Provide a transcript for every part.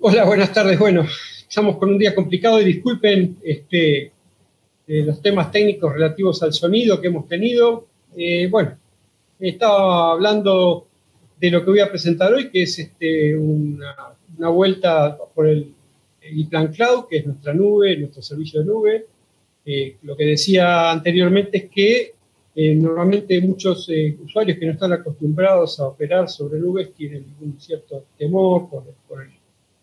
Hola, buenas tardes. Bueno, estamos con un día complicado y disculpen este, eh, los temas técnicos relativos al sonido que hemos tenido. Eh, bueno, estaba hablando de lo que voy a presentar hoy, que es este, una, vuelta por el, plan Cloud, que es nuestra nube, nuestro servicio de nube. Eh, lo que decía anteriormente es que normalmente muchos usuarios que no están acostumbrados a operar sobre nubes tienen un cierto temor por el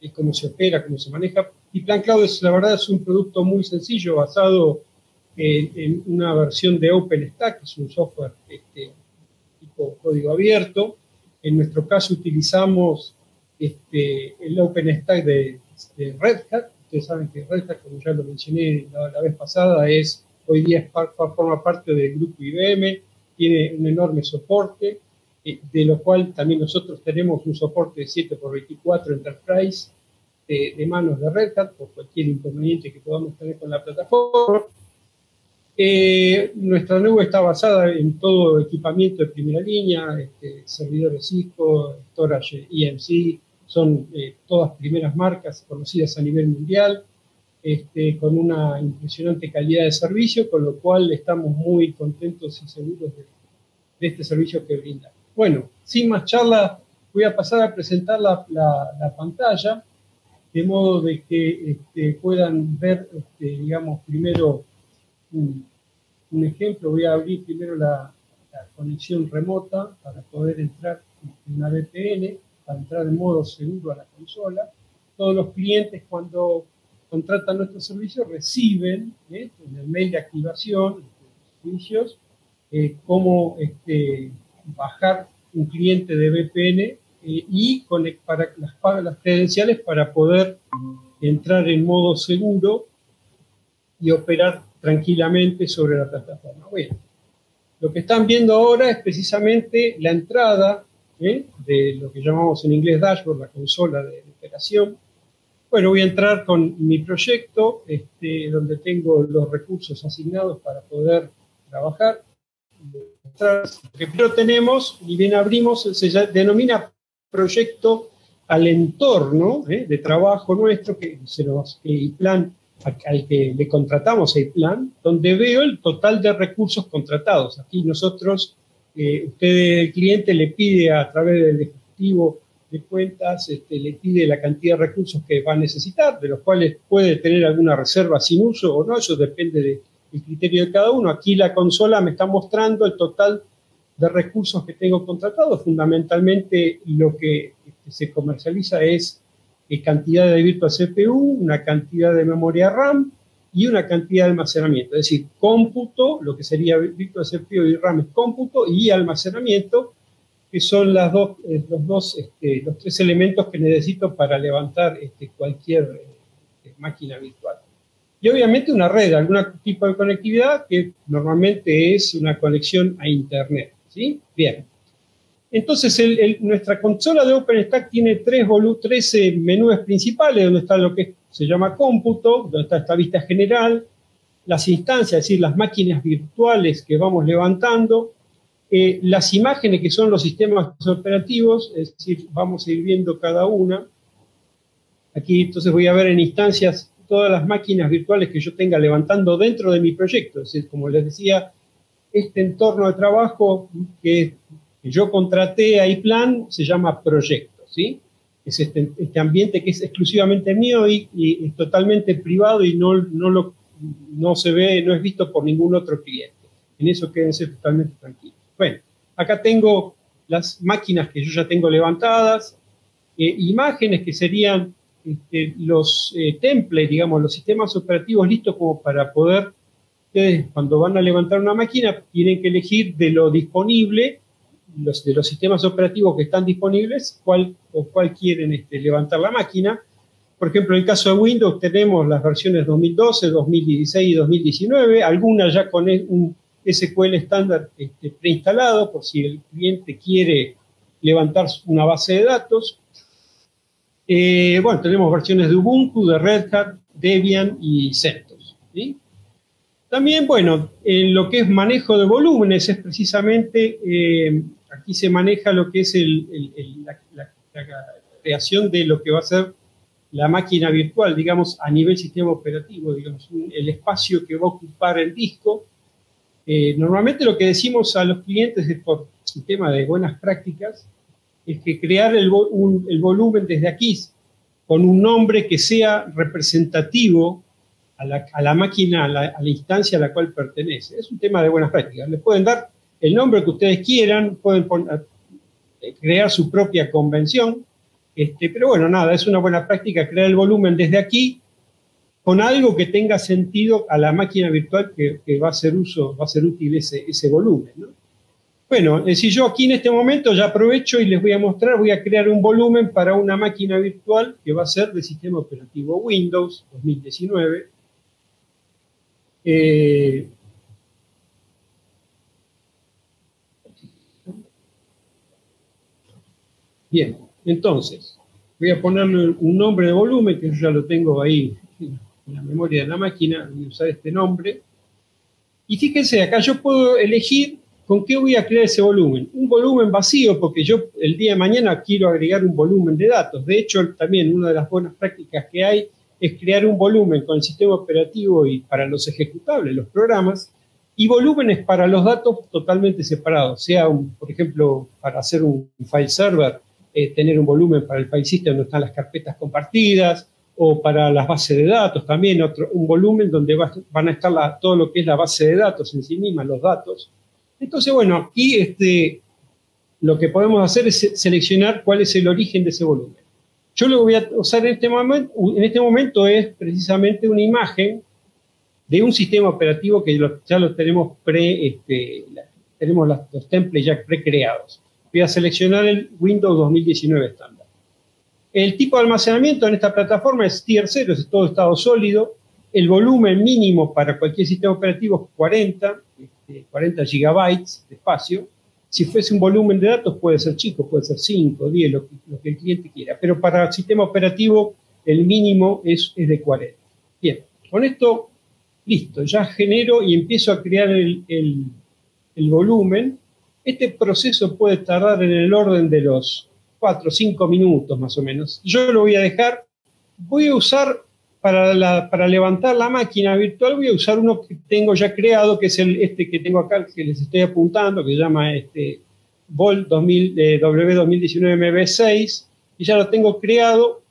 cómo se opera, cómo se maneja. Y Plan Cloud es, la verdad, es un producto muy sencillo basado en, una versión de OpenStack, que es un software este, tipo código abierto. En nuestro caso utilizamos este, el OpenStack de, de Red Hat. Ustedes saben que Red Hat, como ya lo mencioné la, vez pasada, es hoy día forma parte del grupo IBM, tiene un enorme soporte, eh, de lo cual también nosotros tenemos un soporte de 7x24 Enterprise de, manos de Red Hat por cualquier inconveniente que podamos tener con la plataforma. Eh, nuestra nube está basada en todo equipamiento de primera línea, este, servidores Cisco, storage EMC, son eh, todas primeras marcas conocidas a nivel mundial, este, con una impresionante calidad de servicio, con lo cual estamos muy contentos y seguros de, este servicio que brinda. Bueno, sin más charla, voy a pasar a presentar la, la pantalla de modo de que este, puedan ver, este, digamos, primero un, ejemplo. Voy a abrir primero la, conexión remota para poder entrar en una VPN, para entrar en modo seguro a la consola. Todos los clientes cuando contratan nuestro servicio reciben ¿eh? en el mail de activación de los servicios eh, cómo este, bajar un cliente de VPN eh, y para las, las credenciales para poder entrar en modo seguro y operar tranquilamente sobre la plataforma. Bueno, lo que están viendo ahora es precisamente la entrada ¿eh? de lo que llamamos en inglés dashboard, la consola de, operación. Bueno, voy a entrar con mi proyecto, este, donde tengo los recursos asignados para poder trabajar. Lo que primero tenemos, y bien abrimos, se denomina proyecto al entorno ¿eh? de trabajo nuestro, que se nos, el plan al que le contratamos el plan, donde veo el total de recursos contratados. Aquí nosotros, eh, usted, el cliente, le pide a través del ejecutivo de cuentas, este, le pide la cantidad de recursos que va a necesitar, de los cuales puede tener alguna reserva sin uso o no, eso depende del criterio de cada uno. Aquí la consola me está mostrando el total de recursos que tengo contratados. Fundamentalmente lo que este, se comercializa es eh, cantidad de virtual CPU, una cantidad de memoria RAM y una cantidad de almacenamiento. Es decir, cómputo, lo que sería virtual CPU y RAM es cómputo y almacenamiento, que son las dos, eh, los, dos, este, los tres elementos que necesito para levantar este, cualquier eh, máquina virtual. Y obviamente una red, algún tipo de conectividad que normalmente es una conexión a Internet. Bien. Entonces, nuestra consola de OpenStack tiene tres 13 menús principales, donde está lo que se llama cómputo, donde está esta vista general, las instancias, es decir, las máquinas virtuales que vamos levantando, eh, las imágenes que son los sistemas operativos, es decir, vamos a ir viendo cada una. Aquí entonces voy a ver en instancias todas las máquinas virtuales que yo tenga levantando dentro de mi proyecto. Es decir, como les decía, este entorno de trabajo que yo contraté a iPlan se llama proyecto, ¿sí? Es este, este, ambiente que es exclusivamente mío y, es totalmente privado y no, no, lo, no se ve, no es visto por ningún otro cliente. En eso quédense totalmente tranquilos. Bueno, acá tengo las máquinas que yo ya tengo levantadas, eh, imágenes que serían este, los eh, templates, digamos, los sistemas operativos listos como para poder ustedes cuando van a levantar una máquina tienen que elegir de lo disponible, de los sistemas operativos que están disponibles, cuál o cuál quieren este, levantar la máquina. Por ejemplo, en el caso de Windows tenemos las versiones 2012, 2016 y 2019, algunas ya con un SQL estándar este, preinstalado por si el cliente quiere levantar una base de datos. Eh, bueno, tenemos versiones de Ubuntu, de Red Hat, Debian y CentOS. ¿sí? También, bueno, en lo que es manejo de volúmenes es precisamente, eh, aquí se maneja lo que es la, creación de lo que va a ser la máquina virtual, digamos, a nivel sistema operativo, digamos, el espacio que va a ocupar el disco. Eh, normalmente lo que decimos a los clientes es por un tema de buenas prácticas, es que crear el volumen desde aquí con un nombre que sea representativo a la, máquina, a la, instancia a la cual pertenece. Es un tema de buenas prácticas. Les pueden dar el nombre que ustedes quieran, pueden poner, crear su propia convención, este, pero bueno, nada, es una buena práctica crear el volumen desde aquí con algo que tenga sentido a la máquina virtual que, va a ser uso, va a ser útil ese, volumen. ¿no? Bueno, si yo aquí en este momento ya aprovecho y les voy a mostrar, voy a crear un volumen para una máquina virtual que va a ser del sistema operativo Windows 2019. Eh, bien, entonces, voy a ponerle un nombre de volumen, que yo ya lo tengo ahí en la memoria de la máquina, voy a usar este nombre. Y fíjense, acá yo puedo elegir con qué voy a crear ese volumen. Un volumen vacío, porque yo el día de mañana quiero agregar un volumen de datos. De hecho, también una de las buenas prácticas que hay es crear un volumen con el sistema operativo y para los ejecutables, los programas, y volúmenes para los datos totalmente separados, sea, por ejemplo, para hacer un file server, eh, tener un volumen para el file system donde están las carpetas compartidas, o para las bases de datos también, otro, un volumen donde va, van a estar todo lo que es la base de datos en sí misma, los datos. Entonces, bueno, aquí este, lo que podemos hacer es seleccionar cuál es el origen de ese volumen. Yo lo que voy a usar en este momento, en este momento es precisamente una imagen de un sistema operativo que ya lo tenemos pre, este, tenemos los templates ya precreados voy a seleccionar el Windows 2019 estándar. El tipo de almacenamiento en esta plataforma es tier 0, es todo estado sólido. El volumen mínimo para cualquier sistema operativo es 40, 40 este, gigabytes de espacio. Si fuese un volumen de datos puede ser chico, puede ser 5, 10, lo que, el cliente quiera. Pero para el sistema operativo el mínimo es, de 40. Bien, con esto, listo, ya genero y empiezo a crear el, el volumen este proceso puede tardar en el orden de los 4 o 5 minutos más o menos. Yo lo voy a dejar, voy a usar para, para, levantar la máquina virtual, voy a usar uno que tengo ya creado, que es el, este que tengo acá, que les estoy apuntando, que se llama este, Volt 2000, eh, W2019 MB6, y ya lo tengo creado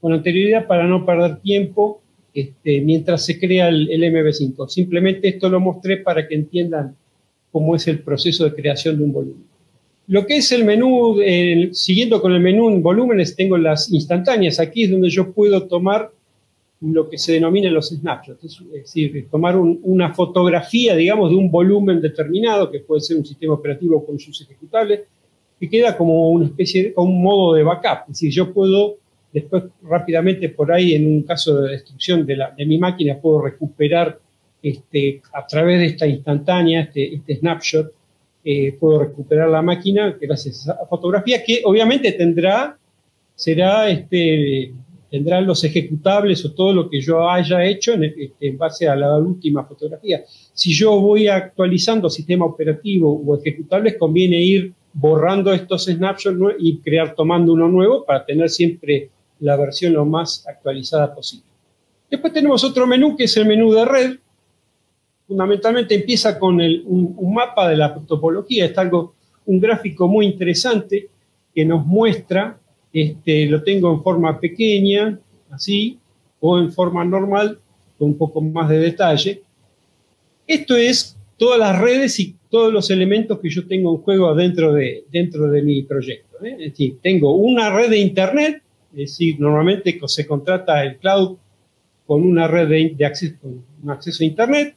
con anterioridad para no perder tiempo este, mientras se crea el, el MB5. Simplemente esto lo mostré para que entiendan cómo es el proceso de creación de un volumen. Lo que es el menú, siguiendo con el menú en volúmenes, tengo las instantáneas. Aquí es donde yo puedo tomar lo que se denomina los snapshots, es decir, tomar una fotografía, digamos, de un volumen determinado, que puede ser un sistema operativo con sus ejecutables, que queda como una especie de, como un modo de backup. Es decir, yo puedo después rápidamente por ahí, en un caso de destrucción de, la, de mi máquina, puedo recuperar este, a través de esta instantánea, este, este snapshot, eh, puedo recuperar la máquina gracias a esa fotografía que obviamente tendrá, será, este, tendrá los ejecutables o todo lo que yo haya hecho en, este, en base a la última fotografía. Si yo voy actualizando sistema operativo o ejecutables, conviene ir borrando estos snapshots y crear tomando uno nuevo para tener siempre la versión lo más actualizada posible. Después tenemos otro menú que es el menú de red, fundamentalmente empieza con un, mapa de la topología, está algo, un gráfico muy interesante que nos muestra, este, lo tengo en forma pequeña, así, o en forma normal, con un poco más de detalle. Esto es todas las redes y todos los elementos que yo tengo en juego dentro de, dentro de mi proyecto. ¿eh? Es decir, tengo una red de Internet, es decir, normalmente se contrata el cloud con una red de, acceso, con un acceso a Internet,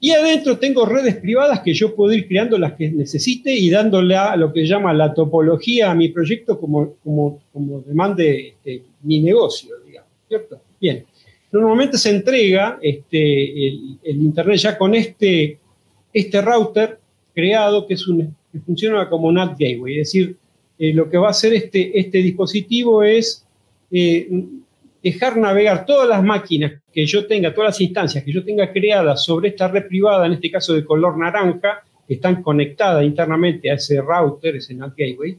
y adentro tengo redes privadas que yo puedo ir creando las que necesite y dándole a lo que llama la topología a mi proyecto como, como, como demande este, mi negocio, digamos, ¿cierto? Bien. Normalmente se entrega este, el, Internet ya con este, este router creado que, es un, que funciona como NAT Gateway, es decir, eh, lo que va a hacer este, este dispositivo es eh, dejar navegar todas las máquinas que yo tenga, todas las instancias que yo tenga creadas sobre esta red privada, en este caso de color naranja, que están conectadas internamente a ese router, ese NAT Gateway,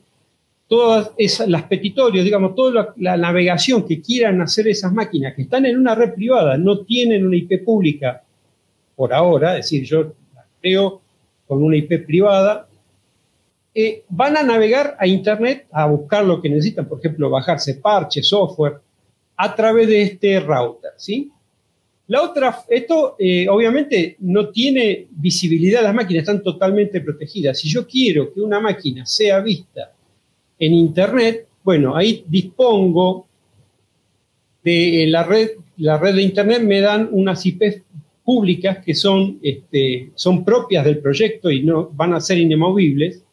todas esas, las petitorios, digamos, toda la, navegación que quieran hacer esas máquinas que están en una red privada, no tienen una IP pública por ahora, es decir, yo las creo con una IP privada, eh, van a navegar a Internet a buscar lo que necesitan, por ejemplo, bajarse parches, software, a través de este router, ¿sí? La otra, esto eh, obviamente no tiene visibilidad, las máquinas están totalmente protegidas. Si yo quiero que una máquina sea vista en Internet, bueno, ahí dispongo de la red, la red de Internet me dan unas IP públicas que son, este, son propias del proyecto y no van a ser inamovibles.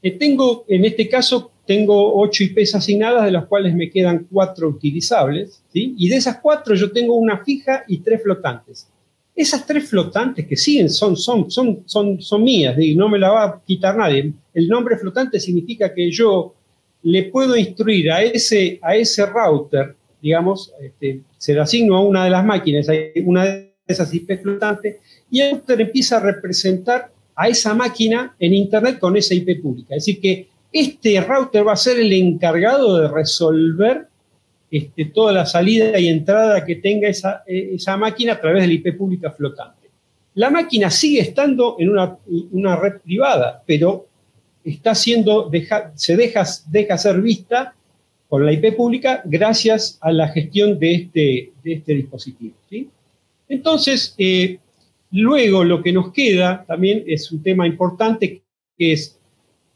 Eh, tengo, en este caso, tengo ocho IPs asignadas, de las cuales me quedan cuatro utilizables. Y de esas cuatro yo tengo una fija y tres flotantes. Esas tres flotantes que siguen son, son, son, son, son mías, no me la va a quitar nadie. El nombre flotante significa que yo le puedo instruir a ese, a ese router, digamos, este, se lo asigno a una de las máquinas, una de esas IP flotantes, y el router empieza a representar a esa máquina en Internet con esa IP pública. Es decir, que este router va a ser el encargado de resolver este, toda la salida y entrada que tenga esa, esa, máquina a través de la IP pública flotante. La máquina sigue estando en una, red privada, pero está siendo, se deja, deja ser vista con la IP pública gracias a la gestión de este, este dispositivo. Entonces, eh, luego lo que nos queda también es un tema importante que es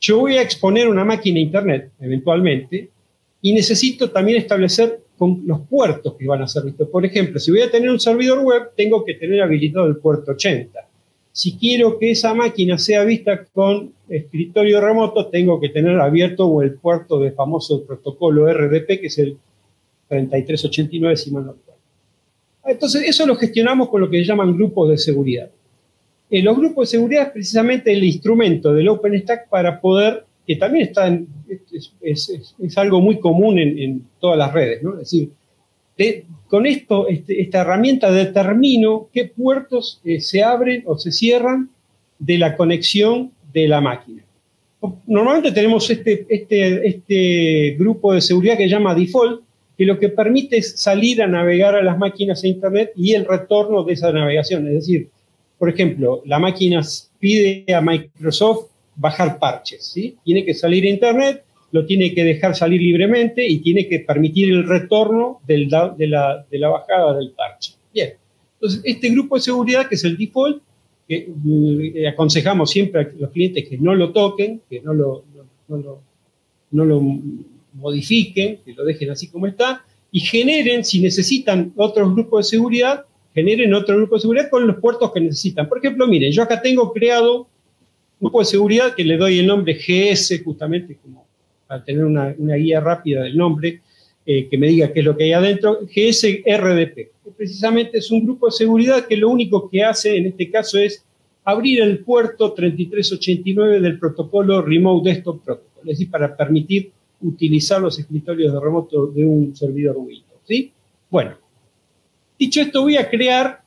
yo voy a exponer una máquina a Internet eventualmente y necesito también establecer con los puertos que van a ser vistos. Por ejemplo, si voy a tener un servidor web, tengo que tener habilitado el puerto 80. Si quiero que esa máquina sea vista con escritorio remoto, tengo que tener abierto el puerto de famoso protocolo RDP, que es el 3389, si mal no recuerdo. Entonces, eso lo gestionamos con lo que llaman grupos de seguridad. Los grupos de seguridad es precisamente el instrumento del OpenStack para poder, que también está es, algo muy común en, todas las redes, ¿no? Es decir, con esto, este, esta herramienta determino qué puertos eh, se abren o se cierran de la conexión de la máquina. Normalmente tenemos este, este, este grupo de seguridad que se llama default, que lo que permite es salir a navegar a las máquinas a Internet y el retorno de esa navegación. Es decir, por ejemplo, la máquina pide a Microsoft bajar parches, ¿sí? Tiene que salir a Internet, lo tiene que dejar salir libremente y tiene que permitir el retorno de, la, bajada del parche. Bien, entonces este grupo de seguridad, que es el default, que eh, aconsejamos siempre a los clientes que no lo toquen, que no lo, no lo modifiquen, que lo dejen así como está, y generen, si necesitan otros grupos de seguridad, generen otro grupo de seguridad con los puertos que necesitan. Por ejemplo, miren, yo acá tengo creado un grupo de seguridad que le doy el nombre GS, justamente como para tener una, guía rápida del nombre, eh, que me diga qué es lo que hay adentro, GSRDP. Precisamente es un grupo de seguridad que lo único que hace en este caso es abrir el puerto 3389 del protocolo Remote Desktop Protocol, es decir, para permitir utilizar los escritorios de remoto de un servidor Windows. ¿sí? Bueno, Dicho esto, voy a crear,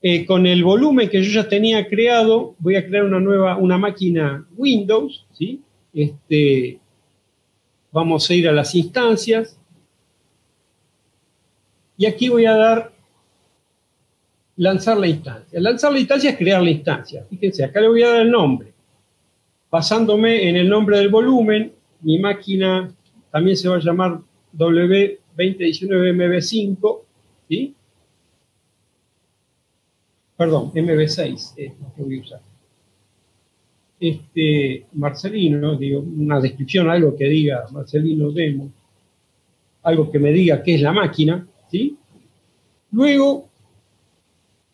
eh, con el volumen que yo ya tenía creado, voy a crear una nueva, una máquina Windows, ¿sí? Este, vamos a ir a las instancias. Y aquí voy a dar lanzar la instancia. Lanzar la instancia es crear la instancia. Fíjense, acá le voy a dar el nombre. Basándome en el nombre del volumen, mi máquina también se va a llamar W2019MB5, ¿sí? Perdón, MB6 es lo que voy a usar. Este, Marcelino, digo, una descripción, algo que diga Marcelino Demo, algo que me diga qué es la máquina, ¿sí? Luego,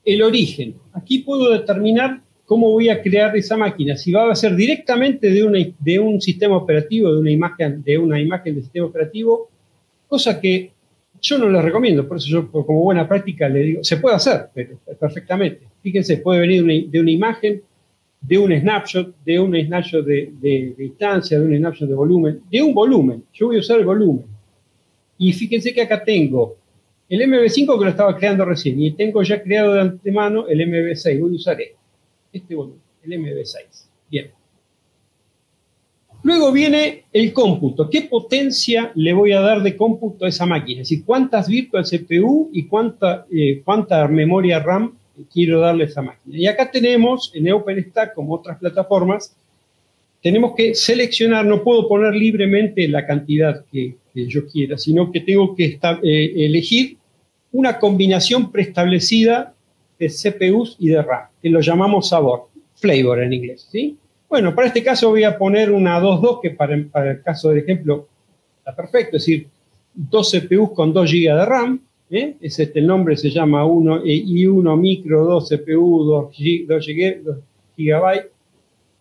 el origen. Aquí puedo determinar cómo voy a crear esa máquina, si va a ser directamente de, de un sistema operativo, de una imagen, de una imagen de sistema operativo, cosa que yo no les recomiendo, por eso yo como buena práctica le digo, se puede hacer pero, perfectamente. Fíjense, puede venir de una imagen, de un snapshot, de un snapshot de, de, distancia, de un snapshot de volumen, de un volumen. Yo voy a usar el volumen. Y fíjense que acá tengo el MB5 que lo estaba creando recién y tengo ya creado de antemano el MB6. Voy a usar este, este volumen, el MB6. Luego viene el cómputo. ¿Qué potencia le voy a dar de cómputo a esa máquina? Es decir, cuántas virtual CPU y cuánta, eh, cuánta memoria RAM quiero darle a esa máquina. Y acá tenemos, en OpenStack, como otras plataformas, tenemos que seleccionar, no puedo poner libremente la cantidad que, yo quiera, sino que tengo que eh, elegir una combinación preestablecida de CPUs y de RAM, que lo llamamos sabor, flavor en inglés, ¿sí? Bueno, para este caso voy a poner una 2.2 que para, el caso del ejemplo está perfecto, es decir, dos CPUs con 2 GB de RAM, ¿eh? es este, el nombre se llama 1 y 1 micro, 2 CPU, 2, GB.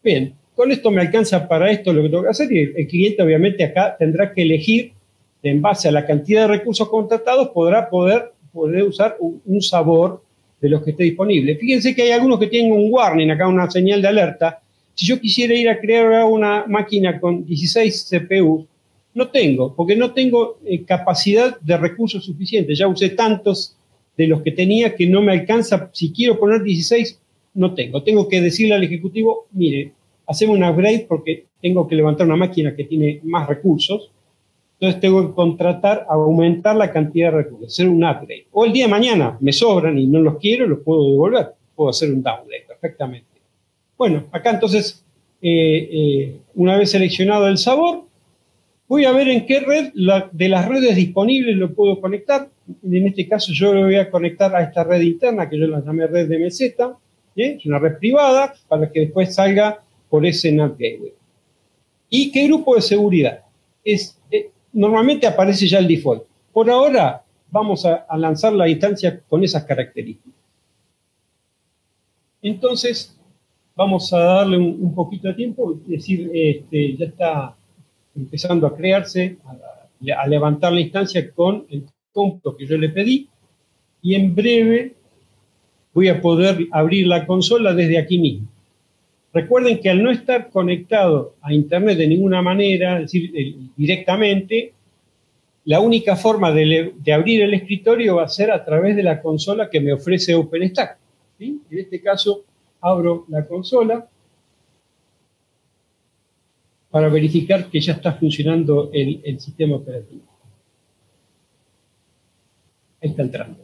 Bien, con esto me alcanza para esto lo que tengo que hacer y el, cliente obviamente acá tendrá que elegir en base a la cantidad de recursos contratados, podrá poder, poder usar un, un sabor de los que esté disponible. Fíjense que hay algunos que tienen un warning, acá una señal de alerta, si yo quisiera ir a crear una máquina con 16 CPUs, no tengo, porque no tengo eh, capacidad de recursos suficientes. Ya usé tantos de los que tenía que no me alcanza. Si quiero poner 16, no tengo. Tengo que decirle al ejecutivo, mire, hacemos un upgrade porque tengo que levantar una máquina que tiene más recursos. Entonces tengo que contratar, aumentar la cantidad de recursos, hacer un upgrade. O el día de mañana me sobran y no los quiero, los puedo devolver. Puedo hacer un downgrade perfectamente. Bueno, acá entonces, eh, eh, una vez seleccionado el sabor, voy a ver en qué red de las redes disponibles lo puedo conectar. En este caso yo lo voy a conectar a esta red interna que yo la llamé red de meseta, es una red privada para que después salga por ese NAT Gateway. ¿Y qué grupo de seguridad? Es, eh, normalmente aparece ya el default. Por ahora vamos a, a lanzar la instancia con esas características. Entonces, vamos a darle un, poquito de tiempo, es decir, este, ya está empezando a crearse, a, levantar la instancia con el cómputo que yo le pedí y en breve voy a poder abrir la consola desde aquí mismo. Recuerden que al no estar conectado a Internet de ninguna manera, es decir, eh, directamente, la única forma de, abrir el escritorio va a ser a través de la consola que me ofrece OpenStack. En este caso, abro la consola para verificar que ya está funcionando el, sistema operativo. Ahí está entrando.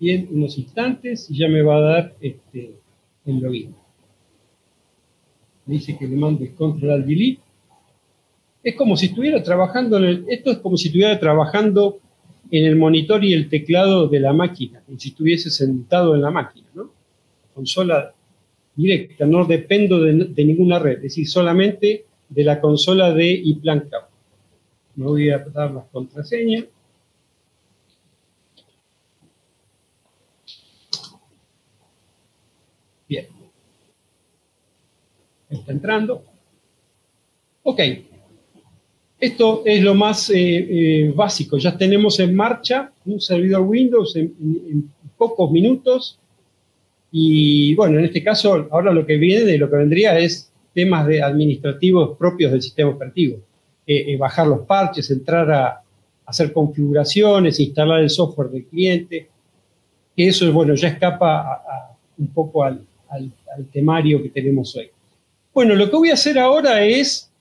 Bien, unos instantes y ya me va a dar este, el login. Me dice que le mande control al delete. Es como si estuviera trabajando, en esto es como si estuviera trabajando en el monitor y el teclado de la máquina, como si estuviese sentado en la máquina, ¿no? Consola directa, no dependo de, ninguna red, es decir, solamente de la consola de iPlan Cloud. Me voy a dar las contraseñas. Bien. Está entrando. Ok, esto es lo más eh, eh, básico. Ya tenemos en marcha un servidor Windows en, pocos minutos. Y bueno, en este caso, ahora lo que viene, de lo que vendría es temas de administrativos propios del sistema operativo. Eh, bajar los parches, entrar a, hacer configuraciones, instalar el software del cliente. Eso, bueno, ya escapa un poco al temario que tenemos hoy. Bueno, lo que voy a hacer ahora es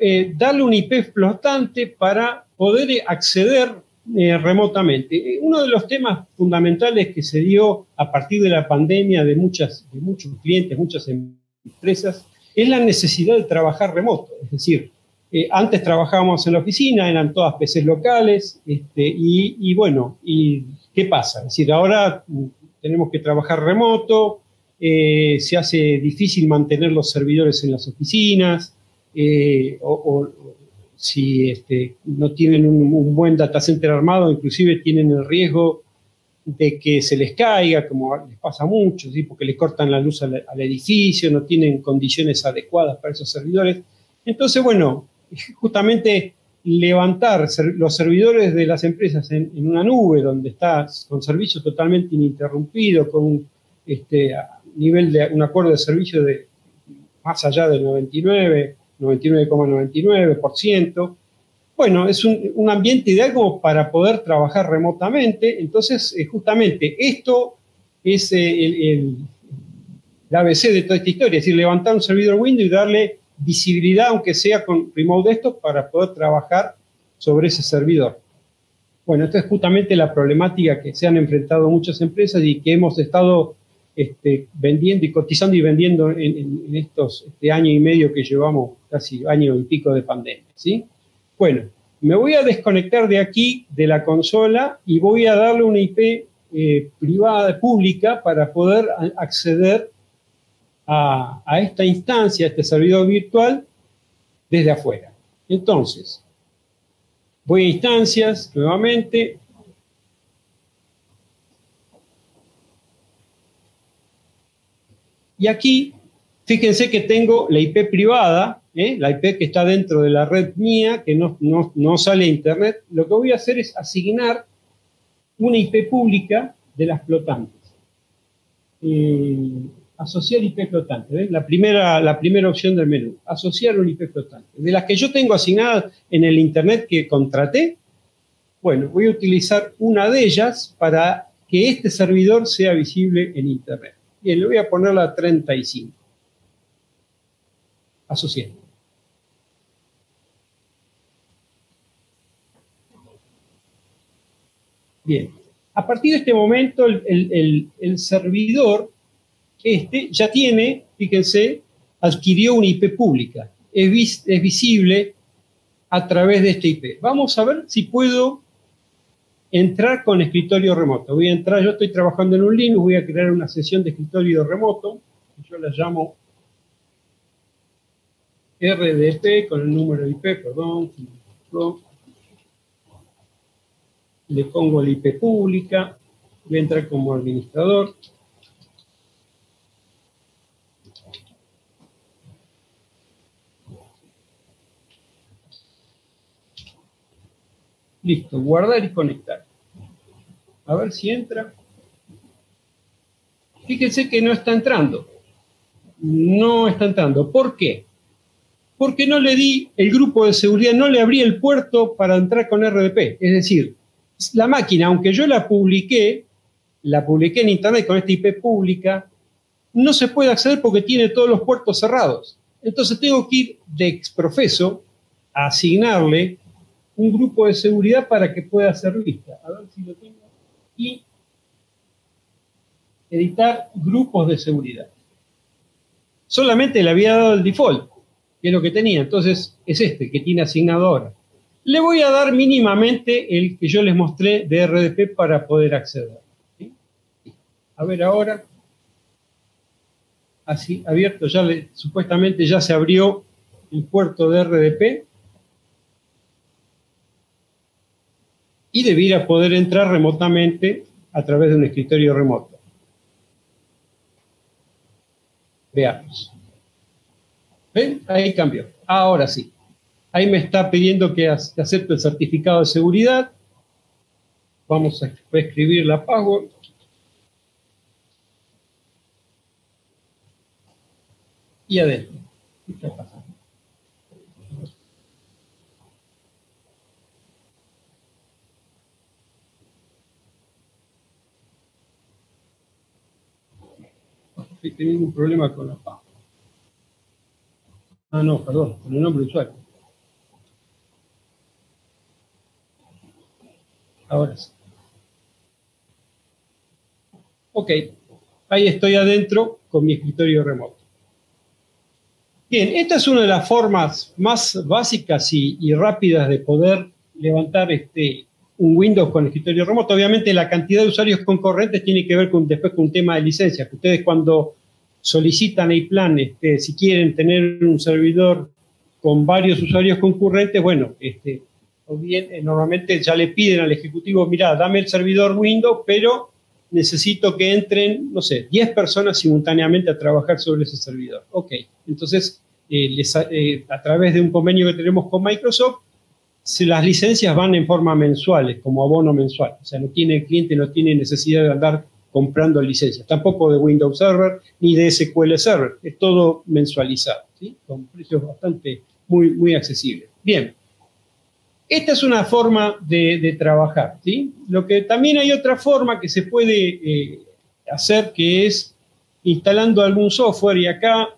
eh, darle un IP flotante para poder acceder eh, remotamente. Eh, uno de los temas fundamentales que se dio a partir de la pandemia de, muchos clientes, muchas empresas, es la necesidad de trabajar remoto. Es decir, antes trabajábamos en la oficina, eran todas PCs locales, este, y, bueno, ¿y qué pasa? Es decir, ahora tenemos que trabajar remoto, se hace difícil mantener los servidores en las oficinas, eh, o, si este, no tienen un, buen data center armado, inclusive tienen el riesgo de que se les caiga, como les pasa mucho, ¿sí? porque les cortan la luz al, edificio, no tienen condiciones adecuadas para esos servidores. Entonces, bueno, justamente levantar los servidores de las empresas en, una nube donde está con servicio totalmente ininterrumpido, con un este, nivel de un acuerdo de servicio de más allá del 99, 99,99%. Bueno, es un, ambiente ideal como para poder trabajar remotamente. Entonces, eh, justamente esto es eh, la ABC de toda esta historia, es decir, levantar un servidor Windows y darle visibilidad, aunque sea con remote desktop, para poder trabajar sobre ese servidor. Bueno, esta es justamente la problemática que se han enfrentado muchas empresas y que hemos estado este, vendiendo y cotizando y vendiendo en, estos este año y medio que llevamos, casi año y pico de pandemia. ¿sí? Bueno, me voy a desconectar de aquí, de la consola, y voy a darle una IP eh, privada, pública, para poder acceder a, a esta instancia, a este servidor virtual, desde afuera. Entonces, voy a instancias nuevamente. Y aquí, fíjense que tengo la IP privada, ¿eh? la IP que está dentro de la red mía, que no, sale a internet. Lo que voy a hacer es asignar una IP pública de las flotantes. Eh, asociar IP flotante, La primera, la primera opción del menú, asociar un IP flotante. De las que yo tengo asignadas en el Internet que contraté, bueno, voy a utilizar una de ellas para que este servidor sea visible en Internet. Bien, le voy a poner la 35. Asociar. Bien, a partir de este momento el, el servidor este ya tiene, fíjense, adquirió una IP pública. Es, es visible a través de este IP. Vamos a ver si puedo entrar con escritorio remoto. Voy a entrar, yo estoy trabajando en un Linux, voy a crear una sesión de escritorio remoto, yo la llamo RDP con el número IP, perdón. Le pongo la IP pública, voy a entrar como administrador. Listo, guardar y conectar. A ver si entra. Fíjense que no está entrando. No está entrando. ¿Por qué? Porque no le di el grupo de seguridad, no le abrí el puerto para entrar con RDP. Es decir, la máquina, aunque yo la publiqué, la publiqué en internet con esta IP pública, no se puede acceder porque tiene todos los puertos cerrados. Entonces tengo que ir de exprofeso a asignarle un grupo de seguridad para que pueda ser vista. A ver si lo tengo. Y editar grupos de seguridad. Solamente le había dado el default, que es lo que tenía. Entonces es este que tiene asignado ahora. Le voy a dar mínimamente el que yo les mostré de RDP para poder acceder. A ver ahora. Así, abierto, ya le, supuestamente ya se abrió el puerto de RDP. Y debiera poder entrar remotamente a través de un escritorio remoto. Veamos. ¿Ven? Ahí cambió. Ahora sí. Ahí me está pidiendo que acepte el certificado de seguridad. Vamos a escribir la password. Y adentro. ¿Qué está he tenido un problema con la página. Ah, no, perdón, con el nombre de usuario. Ahora sí. Ok, ahí estoy adentro con mi escritorio remoto. Bien, esta es una de las formas más básicas y, y rápidas de poder levantar este, un Windows con escritorio remoto. Obviamente la cantidad de usuarios concurrentes tiene que ver con, después con un tema de licencia, que ustedes cuando solicitan el plan, este, si quieren tener un servidor con varios usuarios concurrentes, bueno, este, o bien eh, normalmente ya le piden al ejecutivo, mira, dame el servidor Windows, pero necesito que entren, no sé, 10 personas simultáneamente a trabajar sobre ese servidor. Ok, entonces eh, eh, a través de un convenio que tenemos con Microsoft, las licencias van en forma mensuales, como abono mensual. O sea, no tiene el cliente, no tiene necesidad de andar comprando licencias, tampoco de Windows Server ni de SQL Server, es todo mensualizado, ¿sí? con precios bastante muy, muy accesibles. Bien, esta es una forma de, trabajar. ¿sí? Lo que también hay otra forma que se puede eh, hacer que es instalando algún software y acá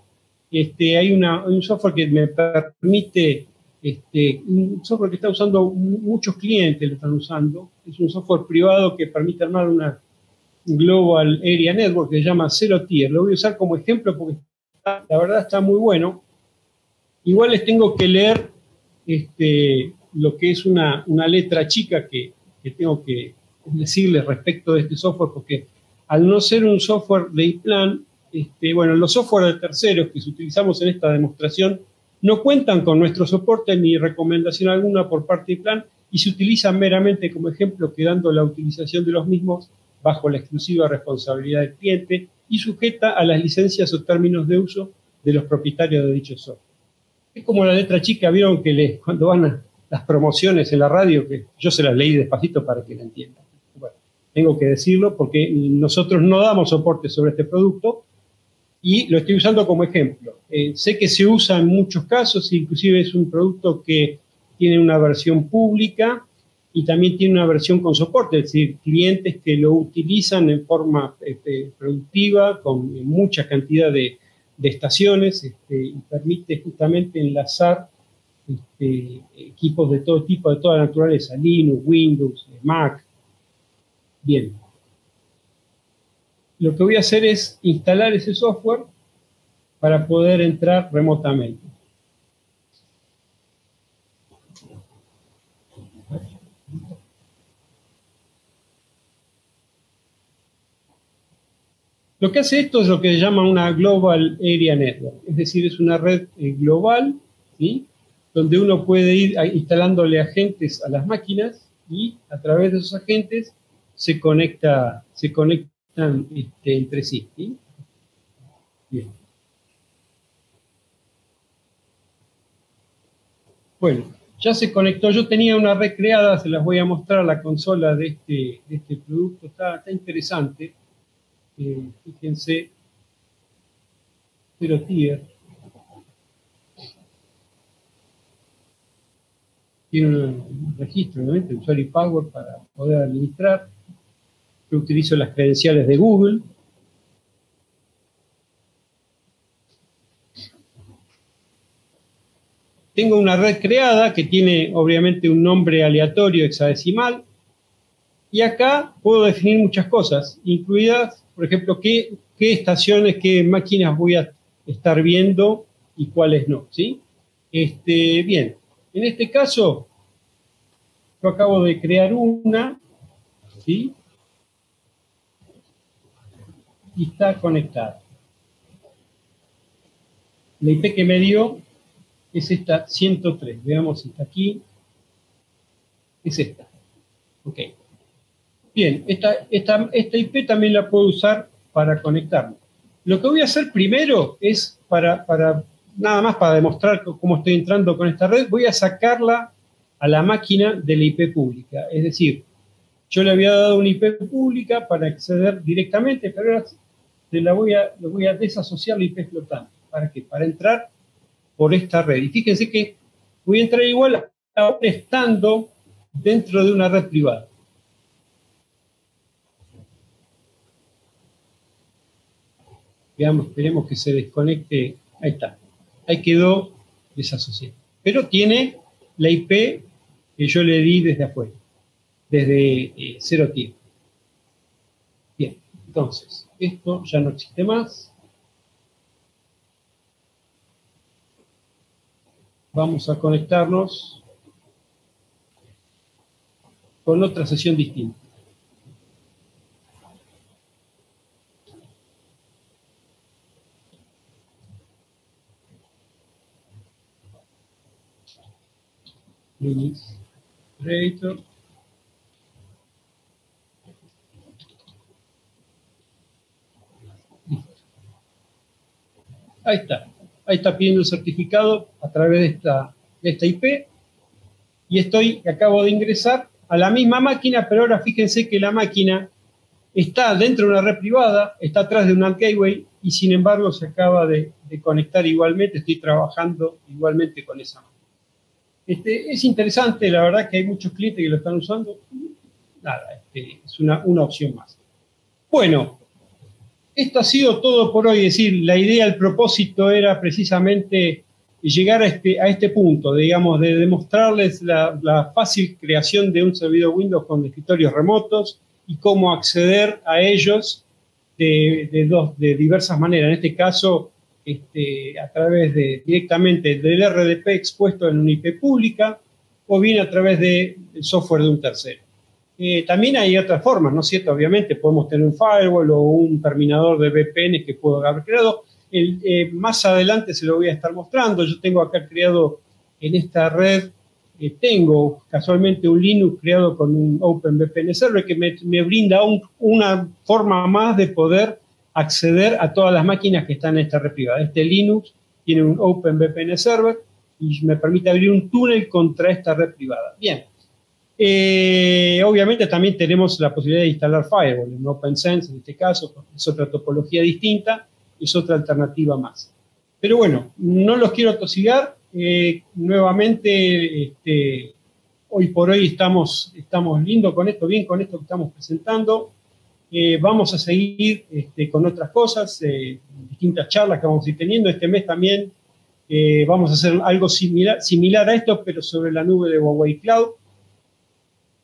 este, hay un software que me permite, este, un software que está usando muchos clientes, lo están usando, es un software privado que permite armar una Global Area Network que se llama Zero Tier. Lo voy a usar como ejemplo porque la verdad está muy bueno. Igual les tengo que leer este, lo que es una, letra chica que, tengo que decirles respecto de este software, porque al no ser un software de iPlan, este, bueno, los software de terceros que utilizamos en esta demostración no cuentan con nuestro soporte ni recomendación alguna por parte de plan y se utilizan meramente como ejemplo, quedando la utilización de los mismos bajo la exclusiva responsabilidad del cliente y sujeta a las licencias o términos de uso de los propietarios de dicho software. Es como la letra chica, vieron que le, cuando van a las promociones en la radio, que yo se las leí despacito para que la entiendan. Bueno, tengo que decirlo porque nosotros no damos soporte sobre este producto y lo estoy usando como ejemplo. Eh, sé que se usa en muchos casos, inclusive es un producto que tiene una versión pública y también tiene una versión con soporte, es decir, clientes que lo utilizan en forma este, productiva, con mucha cantidad de, estaciones, este, y permite justamente enlazar este, equipos de todo tipo, de toda naturaleza, Linux, Windows, Mac. Bien. Lo que voy a hacer es instalar ese software para poder entrar remotamente. Lo que hace esto es lo que se llama una Global Area Network, es decir, es una red eh, global, ¿sí? donde uno puede ir instalándole agentes a las máquinas y a través de esos agentes se conecta, se conectan este, entre sí. Bien. Bueno, ya se conectó. Yo tenía una red creada, se las voy a mostrar la consola de este, de este producto. Está, está interesante fíjense, pero tier tiene un registro, obviamente, usuario y power para poder administrar. Yo utilizo las credenciales de Google. Tengo una red creada que tiene obviamente un nombre aleatorio hexadecimal. Y acá puedo definir muchas cosas, incluidas por ejemplo, qué, estaciones, qué máquinas voy a estar viendo y cuáles no, ¿sí? Este, bien, en este caso, yo acabo de crear una, ¿sí? Y está conectada. La IP que me dio es esta 103. Veamos si está aquí. Es esta. Ok. Bien, esta, IP también la puedo usar para conectarme. Lo que voy a hacer primero es para, nada más para demostrar cómo estoy entrando con esta red, voy a sacarla a la máquina de la IP pública. Es decir, yo le había dado una IP pública para acceder directamente, pero ahora la voy a, desasociar la IP flotante. ¿Para qué? Para entrar por esta red. Y fíjense que voy a entrar igual estando dentro de una red privada. Veamos, esperemos que se desconecte. Ahí está. Ahí quedó desasociado. Pero tiene la IP que yo le di desde afuera, desde eh, cero tiempo. Bien, entonces, esto ya no existe más. Vamos a conectarnos con otra sesión distinta. Linux Creator. Ahí está. Ahí está pidiendo el certificado a través de esta, IP. Y estoy, acabo de ingresar a la misma máquina, pero ahora fíjense que la máquina está dentro de una red privada, está atrás de una gateway y sin embargo se acaba de, de conectar igualmente, estoy trabajando igualmente con esa máquina. Este, es interesante, la verdad que hay muchos clientes que lo están usando. Nada, este, es una, opción más. Bueno, esto ha sido todo por hoy. Es decir, la idea, el propósito era precisamente llegar a este, a este punto, digamos, de demostrarles la, fácil creación de un servidor Windows con escritorios remotos y cómo acceder a ellos de, dos, de diversas maneras. En este caso, este, a través de directamente del RDP expuesto en una IP pública o bien a través del software de un tercero. Eh, también hay otras formas, ¿no es cierto? Obviamente podemos tener un firewall o un terminador de VPN que puedo haber creado. Eh, más adelante se lo voy a estar mostrando. Yo tengo acá creado en esta red, eh, tengo casualmente un Linux creado con un OpenVPN Server que me, brinda una forma más de poder acceder a todas las máquinas que están en esta red privada. Este Linux tiene un OpenVPN Server y me permite abrir un túnel contra esta red privada. Bien, eh, obviamente también tenemos la posibilidad de instalar Firewall en OpenSense, en este caso, es otra topología distinta, es otra alternativa más. Pero bueno, no los quiero tosigar. Eh, nuevamente, este, hoy por hoy estamos, estamos lindo con esto, bien con esto que estamos presentando. Eh, vamos a seguir este, con otras cosas, distintas charlas que vamos a ir teniendo. Este mes también vamos a hacer algo similar, a esto, pero sobre la nube de Huawei Cloud.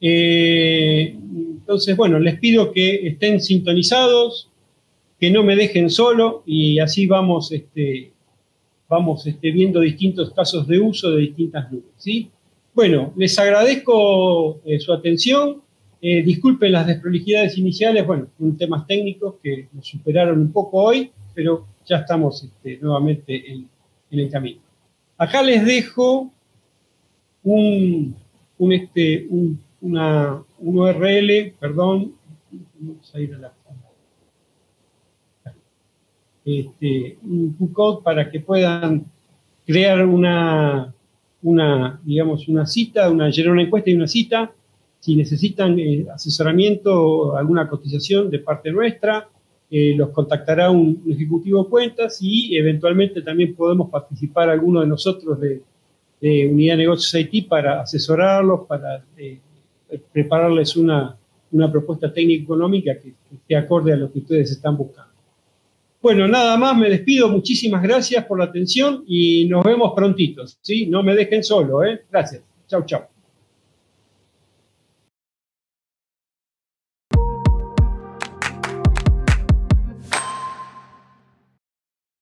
Eh, entonces, bueno, les pido que estén sintonizados, que no me dejen solo y así vamos, este, vamos este, viendo distintos casos de uso de distintas nubes. ¿sí? Bueno, les agradezco eh, su atención. Eh, disculpen las desprolijidades iniciales, bueno, son temas técnicos que nos superaron un poco hoy, pero ya estamos este, nuevamente en, el camino. Acá les dejo un, un, este, un una, un URL, perdón, vamos a ir a la este, un code para que puedan crear una, una, digamos, una cita, una, llenar una encuesta y una cita. Si necesitan eh, asesoramiento o alguna cotización de parte nuestra, eh, los contactará un, ejecutivo de cuentas y eventualmente también podemos participar alguno de nosotros de, Unidad de Negocios IT para asesorarlos, para eh, prepararles una, propuesta técnica económica que, que esté acorde a lo que ustedes están buscando. Bueno, nada más, me despido. Muchísimas gracias por la atención y nos vemos prontitos. ¿sí? No me dejen solo. ¿eh? Gracias. Chau, chau.